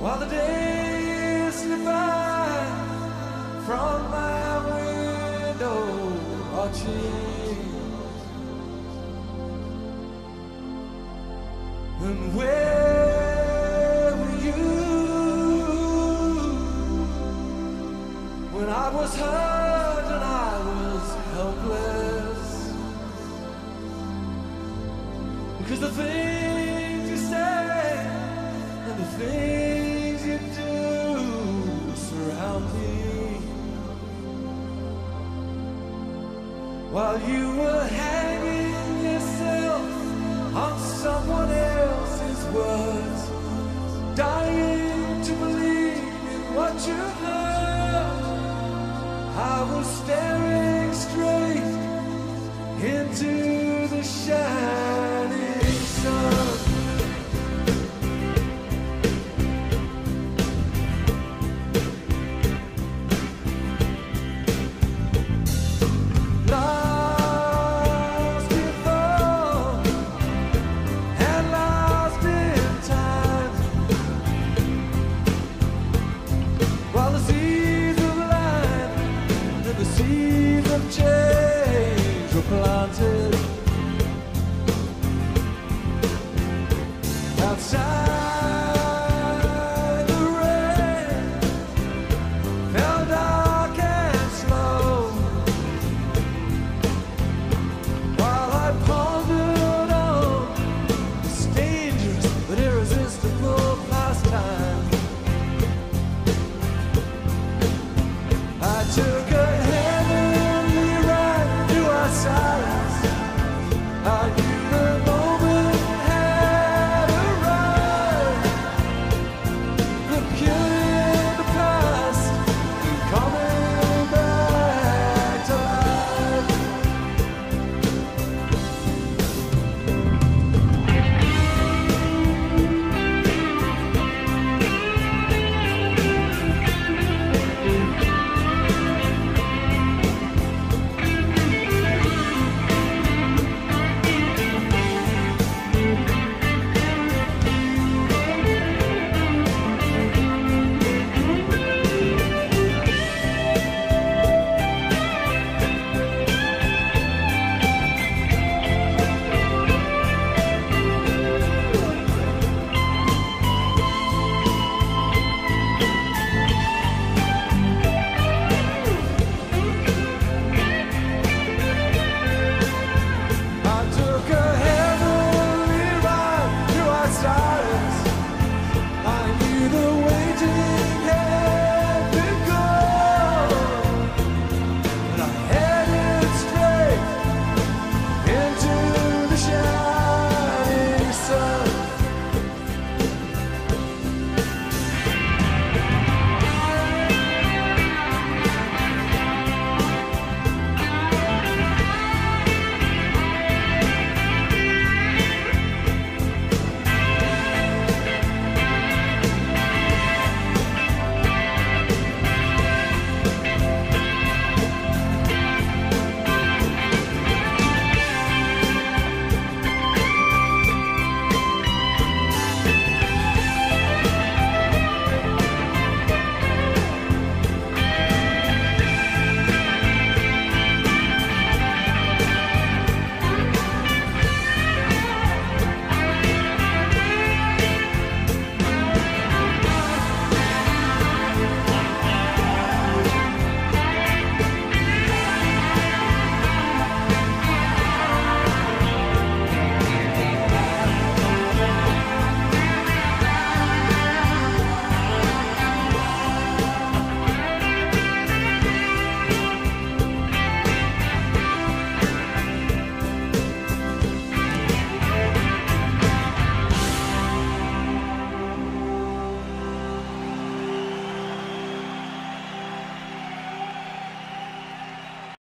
While the days slip by from my window, watching. And where were you when I was hurt Because the things you say and the things you do surround me. While you were hanging yourself on someone else's words, dying to believe in what you heard. I was staring straight into the shining do.